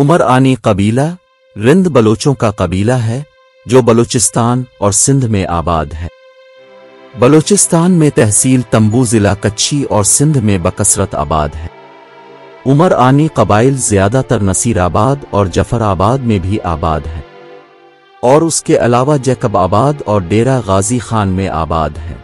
عمر آنی قبیلہ رند بلوچوں کا قبیلہ ہے، جو بلوچستان اور سندھ میں آباد ہے۔ بلوچستان میں تحصیل تمبو ضلع کچھی اور سندھ میں بکثرت آباد ہے۔ عمر آنی قبائل زیادہ تر نصیر آباد اور جفر آباد میں بھی آباد ہے۔ اور اس کے علاوہ جیکب آباد اور ڈیرہ غازی خان میں آباد ہے۔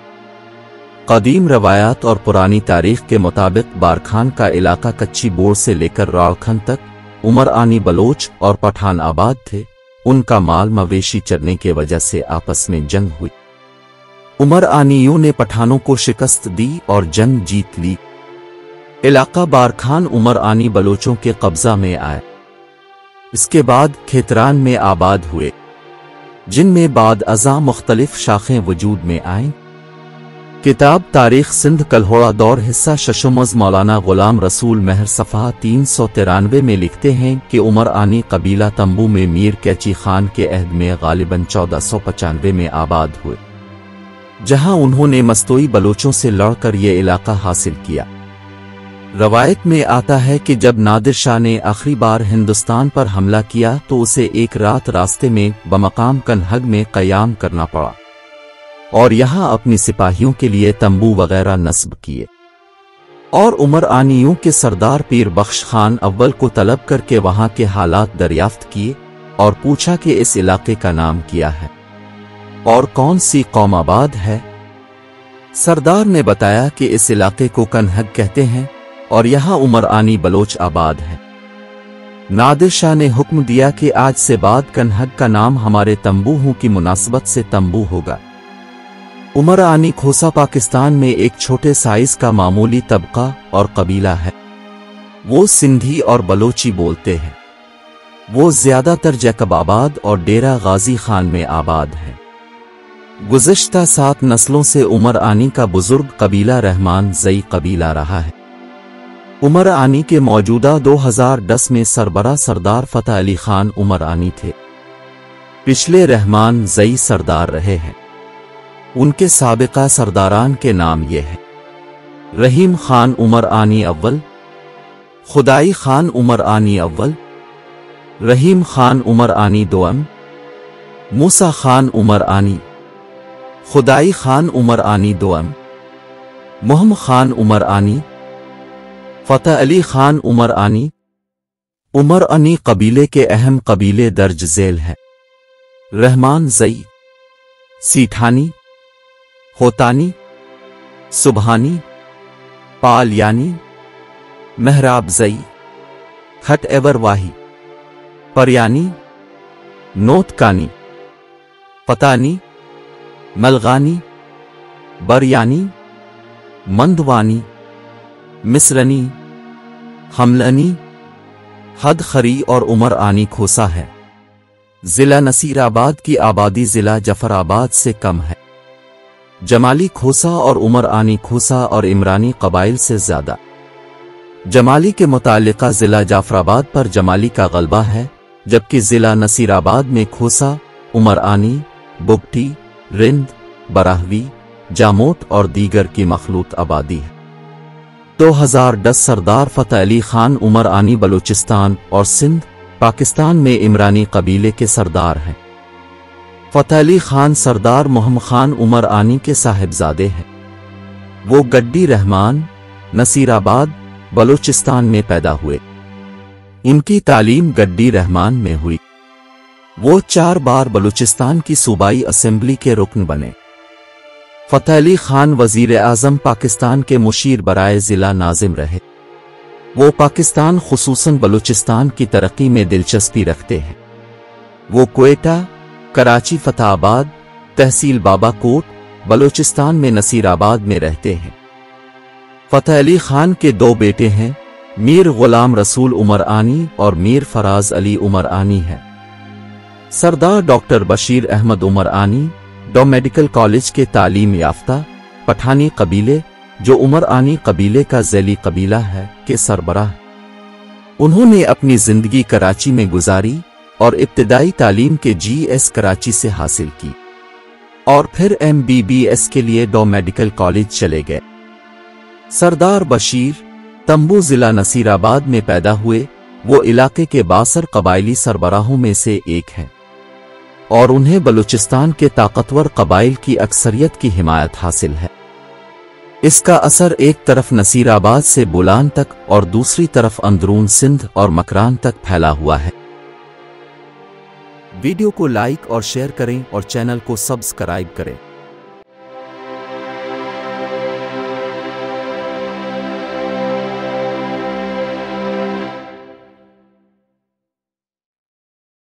قدیم روایات اور پرانی تاریخ کے مطابق بارکھان کا علاقہ کچی بوڑ سے لے کر راڑکھن تک عمر آنی بلوچ اور پٹھان آباد تھے، ان کا مال مویشی چرنے کے وجہ سے آپس میں جنگ ہوئی۔ عمر آنیوں نے پٹھانوں کو شکست دی اور جنگ جیت لی۔ علاقہ بارکھان عمر آنی بلوچوں کے قبضہ میں آئے۔ اس کے بعد کھیتران میں آباد ہوئے، جن میں بعد ازاں مختلف شاخیں وجود میں آئیں۔ کتاب تاریخ سندھ کلہوڑا دور حصہ ششمز مولانا غلام رسول مہر صفحہ تین سو ترانوے میں لکھتے ہیں کہ عمر آنی قبیلہ تمبو میں میر کیچی خان کے عہد میں غالباً چودہ سو پچانوے میں آباد ہوئے۔ جہاں انہوں نے مستوئی بلوچوں سے لڑ کر یہ علاقہ حاصل کیا۔ روایت میں آتا ہے کہ جب نادر شاہ نے آخری بار ہندوستان پر حملہ کیا تو اسے ایک رات راستے میں بمقام کنہگ میں قیام کرنا پڑا۔ اور یہاں اپنی سپاہیوں کے لیے تمبو وغیرہ نصب کیے۔ اور عمر آنیوں کے سردار پیر بخش خان اول کو طلب کر کے وہاں کے حالات دریافت کیے اور پوچھا کہ اس علاقے کا نام کیا ہے۔ اور کون سی قوم آباد ہے؟ سردار نے بتایا کہ اس علاقے کو کنہگ کہتے ہیں اور یہاں عمر آنی بلوچ آباد ہے۔ نادر شاہ نے حکم دیا کہ آج سے بعد کنہگ کا نام ہمارے تمبوہوں کی مناسبت سے تمبو ہوگا۔ عمر آنی کھوسا پاکستان میں ایک چھوٹے سائز کا معمولی طبقہ اور قبیلہ ہے۔ وہ سندھی اور بلوچی بولتے ہیں۔ وہ زیادہ تر جیکب آباد اور ڈیرہ غازی خان میں آباد ہے گزشتہ سات نسلوں سے عمر آنی کا بزرگ قبیلہ رحمان زئی قبیلہ رہا ہے۔ عمر آنی کے موجودہ دو ہزار دس میں سربراہ سردار فتح علی خان عمر آنی تھے۔ پچھلے رحمان زئی سردار رہے ہیں۔ ان کے سابقہ سرداران کے نام یہ ہے رحیم خان عمر آنی اول، خدائی خان عمر آنی اول، رحیم خان عمر آنی دوم موسا خان عمر آنی، خدائی خان عمر آنی دوم، محمد خان عمر آنی، فتح علی خان عمر آنی، عمر انی قبیلے کے اہم قبیلے درج ذیل ہیں۔ رحمان زئی، سیٹھانی ہوتانی، سبحانی پالیانی محراب زئی، ہٹ ایور واہی پریانی نوت کانی، پتانی، ملغانی بریانی مندوانی، مصرنی، حملنی، حد خری اور عمر آنی کھوسا ہے۔ ضلع نصیر آباد کی آبادی ضلع جفر آباد سے کم ہے۔ جمالی کھوسا اور عمر آنی کھوسا اور عمرانی قبائل سے زیادہ۔ جمالی کے متعلقہ ضلع جعفر آباد پر جمالی کا غلبہ ہے، جبکہ ضلع نصیر آباد میں کھوسا، عمر آنی، بگٹی، رند، براہوی، جاموٹ اور دیگر کی مخلوط آبادی ہے دو ہزار دس سردار فتح علی خان عمر آنی بلوچستان اور سندھ، پاکستان میں عمرانی قبیلے کے سردار ہیں۔ فتح علی خان سردار محمد خان عمر آنی کے صاحبزادے ہیں۔ وہ گڈی رحمان، نصیر آباد، بلوچستان میں پیدا ہوئے۔ ان کی تعلیم گڈی رحمان میں ہوئی۔ وہ چار بار بلوچستان کی صوبائی اسمبلی کے رکن بنے۔ فتح علی خان وزیر اعظم پاکستان کے مشیر برائے ضلع ناظم رہے۔ وہ پاکستان، خصوصاً بلوچستان کی ترقی میں دلچسپی رکھتے ہیں۔ وہ کوئٹہ کراچی فتح آباد تحصیل بابا کوٹ، بلوچستان میں نصیر آباد میں رہتے ہیں۔ فتح علی خان کے دو بیٹے ہیں، میر غلام رسول عمر آنی اور میر فراز علی عمر آنی ہے سردار ڈاکٹر بشیر احمد عمر آنی ڈو میڈیکل کالج کے تعلیم یافتہ، پٹھانی قبیلے، جو عمر آنی قبیلے کا ذیلی قبیلہ ہے، کے سربراہ۔ انہوں نے اپنی زندگی کراچی میں گزاری اور ابتدائی تعلیم کے جی ایس کراچی سے حاصل کی۔ اور پھر ایم بی بی ایس کے لیے ڈو میڈیکل کالج چلے گئے۔ سردار بشیر تمبو ضلع نصیر آباد میں پیدا ہوئے۔ وہ علاقے کے باثر قبائلی سربراہوں میں سے ایک ہے اور انہیں بلوچستان کے طاقتور قبائل کی اکثریت کی حمایت حاصل ہے۔ اس کا اثر ایک طرف نصیر آباد سے بولان تک اور دوسری طرف اندرون سندھ اور مکران تک پھیلا ہوا ہے۔ ویڈیو کو لائک اور شیئر کریں اور چینل کو سبسکرائب کریں۔